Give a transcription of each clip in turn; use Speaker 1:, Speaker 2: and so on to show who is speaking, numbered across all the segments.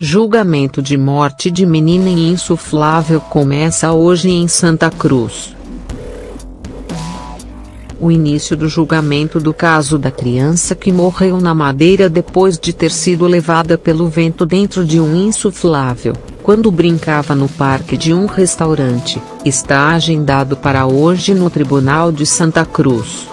Speaker 1: Julgamento de morte de menina insuflável começa hoje em Santa Cruz. O início do julgamento do caso da criança que morreu na madeira depois de ter sido levada pelo vento dentro de um insuflável, quando brincava no parque de um restaurante, está agendado para hoje no Tribunal de Santa Cruz.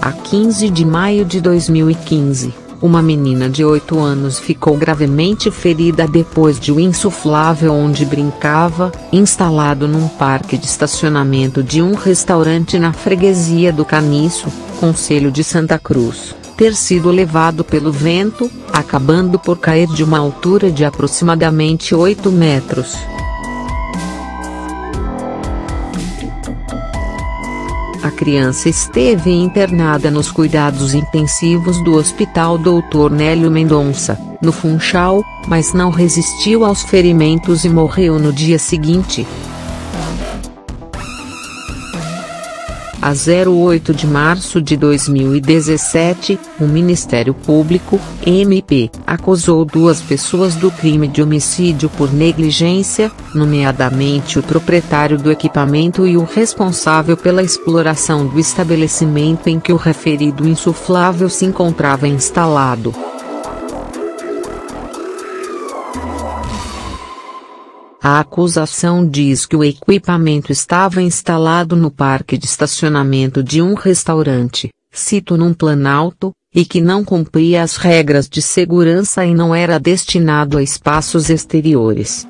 Speaker 1: A 15 de maio de 2015 uma menina de 8 anos ficou gravemente ferida depois de um insuflável onde brincava, instalado num parque de estacionamento de um restaurante na freguesia do Caniço, Conselho de Santa Cruz, ter sido levado pelo vento, acabando por cair de uma altura de aproximadamente 8 metros. A criança esteve internada nos cuidados intensivos do Hospital Dr. Nélio Mendonça, no Funchal, mas não resistiu aos ferimentos e morreu no dia seguinte. A 08 de março de 2017, o Ministério Público, MP, acusou duas pessoas do crime de homicídio por negligência, nomeadamente o proprietário do equipamento e o responsável pela exploração do estabelecimento em que o referido insuflável se encontrava instalado. A acusação diz que o equipamento estava instalado no parque de estacionamento de um restaurante, cito num planalto, e que não cumpria as regras de segurança e não era destinado a espaços exteriores.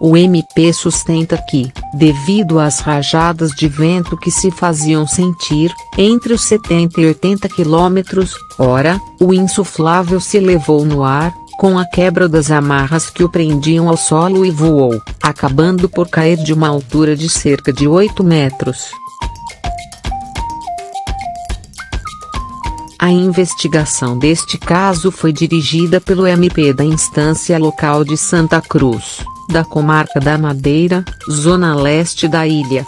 Speaker 1: O MP sustenta que, devido às rajadas de vento que se faziam sentir, entre os 70 e 80 km, hora, o insuflável se elevou no ar, com a quebra das amarras que o prendiam ao solo e voou, acabando por cair de uma altura de cerca de 8 metros. A investigação deste caso foi dirigida pelo MP da instância local de Santa Cruz, da comarca da Madeira, zona leste da ilha.